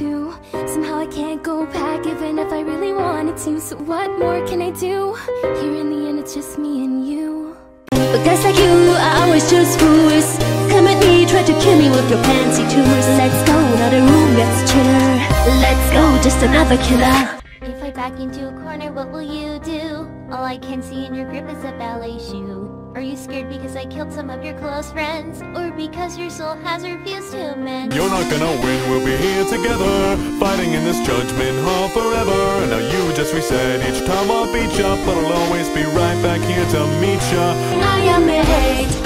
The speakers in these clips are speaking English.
to. Somehow I can't go back even if I really wanted to. So what more can I do? Here in the end it's just me and you. But guys like you I always choose fools Come at me, try to kill me with your fancy tours Let's go, another room, let's chill Let's go, just another killer. If I back into a corner, what will you do? All I can see in your grip is a ballet shoe. Are you scared because I killed some of your close friends? Or because your soul has refused to mend? You're not gonna win, we'll be here together Fighting in this judgment hall forever Now you just reset each time I'll beat ya But I'll always be right back here to meet ya I am it,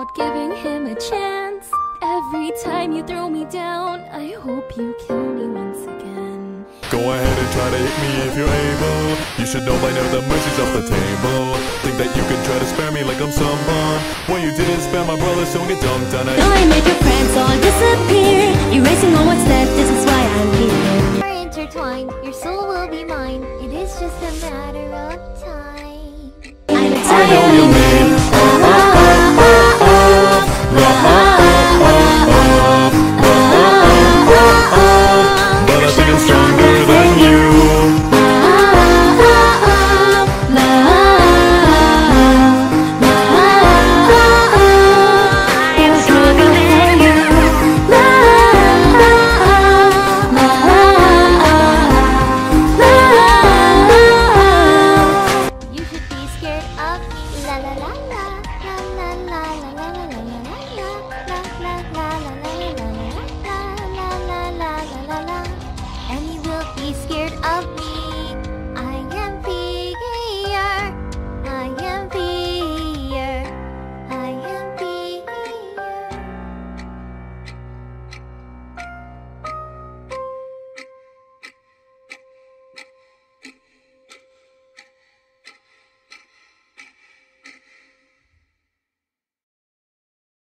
without giving him a chance. Every time you throw me down, I hope you kill me once again. Go ahead and try to hit me if you're able You should know by now the mercy's off the table Think that you can try to spare me like I'm some someone When you didn't spare my brother, so get dunked on it Now I made your friends all disappear Erasing all what's left, this is why I'm here We're intertwined, your soul will be mine. It is just a matter of time.